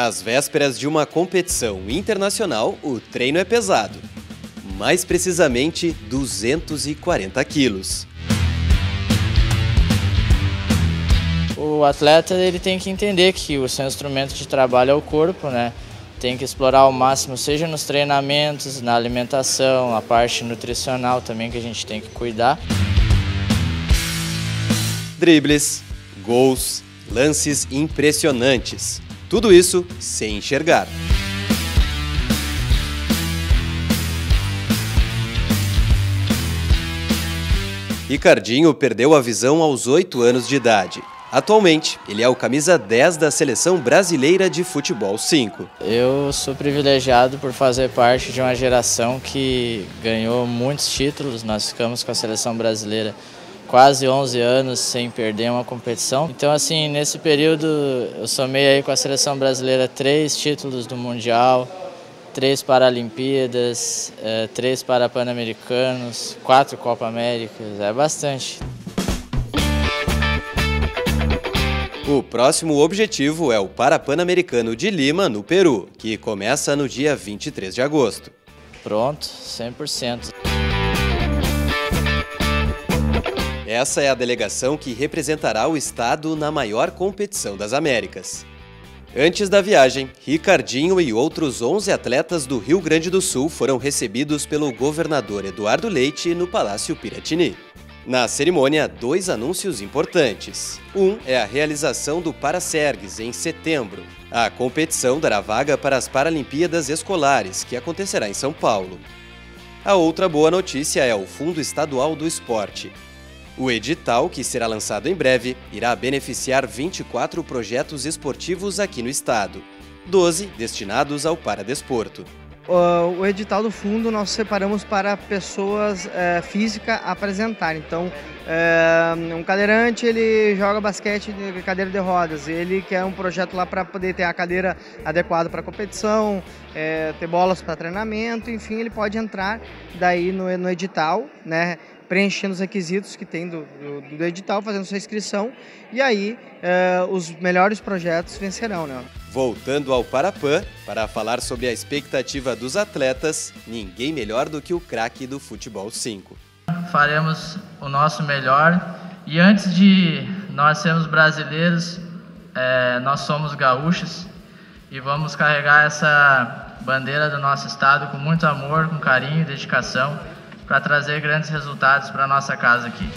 Às vésperas de uma competição internacional, o treino é pesado. Mais precisamente, 240 quilos. O atleta ele tem que entender que o seu instrumento de trabalho é o corpo, né? Tem que explorar ao máximo, seja nos treinamentos, na alimentação, a parte nutricional também que a gente tem que cuidar. Dribles, gols, lances impressionantes. Tudo isso sem enxergar. Ricardinho perdeu a visão aos 8 anos de idade. Atualmente, ele é o camisa 10 da seleção brasileira de futebol 5. Eu sou privilegiado por fazer parte de uma geração que ganhou muitos títulos. Nós ficamos com a seleção brasileira quase 11 anos sem perder uma competição. Então, assim, nesse período eu somei aí com a seleção brasileira três títulos do Mundial, três Paralimpíadas, é, três para Pan-Americanos, quatro Copa Américas, é bastante. O próximo objetivo é o Parapan-Americano de Lima, no Peru, que começa no dia 23 de agosto. Pronto, 100%. Essa é a delegação que representará o estado na maior competição das Américas. Antes da viagem, Ricardinho e outros 11 atletas do Rio Grande do Sul foram recebidos pelo governador Eduardo Leite no Palácio Piratini. Na cerimônia, dois anúncios importantes. Um é a realização do Paracergues em setembro. A competição dará vaga para as Paralimpíadas Escolares, que acontecerá em São Paulo. A outra boa notícia é o Fundo Estadual do Esporte, o edital, que será lançado em breve, irá beneficiar 24 projetos esportivos aqui no estado, 12 destinados ao paradesporto. O edital do fundo nós separamos para pessoas é, físicas apresentar. Então, é, um cadeirante ele joga basquete de cadeira de rodas. Ele quer um projeto lá para poder ter a cadeira adequada para competição, é, ter bolas para treinamento, enfim, ele pode entrar daí no, no edital, né? Preenchendo os requisitos que tem do, do, do edital, fazendo sua inscrição e aí é, os melhores projetos vencerão. Né? Voltando ao Parapan, para falar sobre a expectativa dos atletas, ninguém melhor do que o craque do futebol 5. Faremos o nosso melhor e antes de nós sermos brasileiros, é, nós somos gaúchos e vamos carregar essa bandeira do nosso estado com muito amor, com carinho e dedicação para trazer grandes resultados para nossa casa aqui.